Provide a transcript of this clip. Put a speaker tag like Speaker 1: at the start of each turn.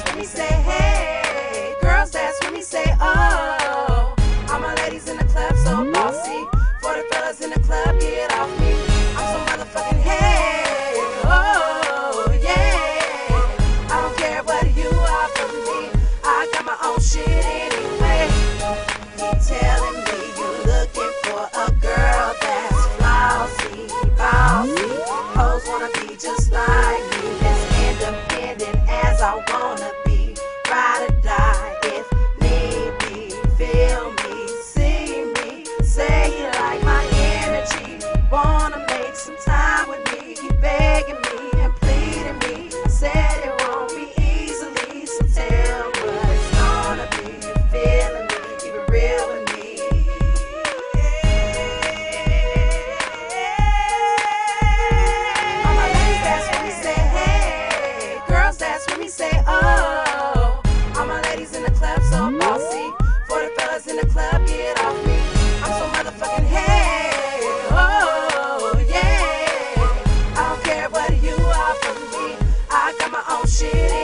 Speaker 1: that's when we say hey. Girls, dance. when we say oh. All my ladies in the club so bossy. For the fellas in the club, get off me. I'm so motherfucking hey. Oh, yeah. I don't care what you are offer me. I got my own shit anyway. You telling me you looking for a girl that's flossy, bossy. Hoes wanna be just like me. As independent as I wanna be. That's when we say, oh, all my ladies in the club so bossy. For the fellas in the club, get off me. I'm so motherfucking head. Oh, yeah. I don't care what you offer me. I got my own shit.